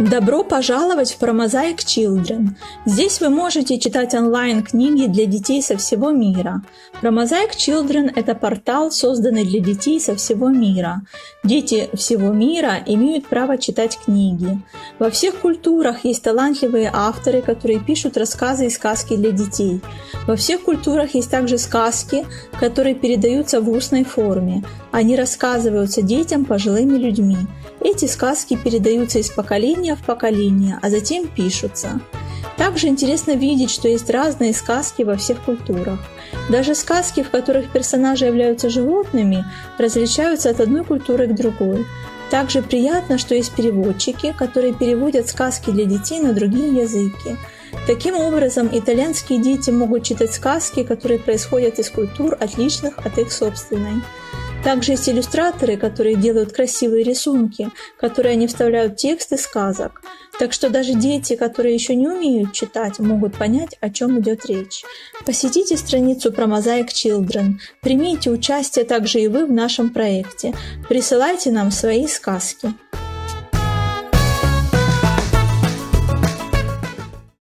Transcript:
Добро пожаловать в Pромозаик Children. Здесь вы можете читать онлайн книги для детей со всего мира. Pромозаик Children – это портал, созданный для детей со всего мира. Дети всего мира имеют право читать книги. Во всех культурах есть талантливые авторы, которые пишут рассказы и сказки для детей. Во всех культурах есть также сказки, которые передаются в устной форме. Они рассказываются детям пожилыми людьми. Эти сказки передаются из поколения в поколение, а затем пишутся. Также интересно видеть, что есть разные сказки во всех культурах. Даже сказки, в которых персонажи являются животными, различаются от одной культуры к другой. Также приятно, что есть переводчики, которые переводят сказки для детей на другие языки. Таким образом, итальянские дети могут читать сказки, которые происходят из культур, отличных от их собственной. Также есть иллюстраторы, которые делают красивые рисунки, которые они вставляют в тексты сказок. Так что даже дети, которые еще не умеют читать, могут понять, о чем идет речь. Посетите страницу про Mosaic Children. Примите участие также и вы в нашем проекте. Присылайте нам свои сказки.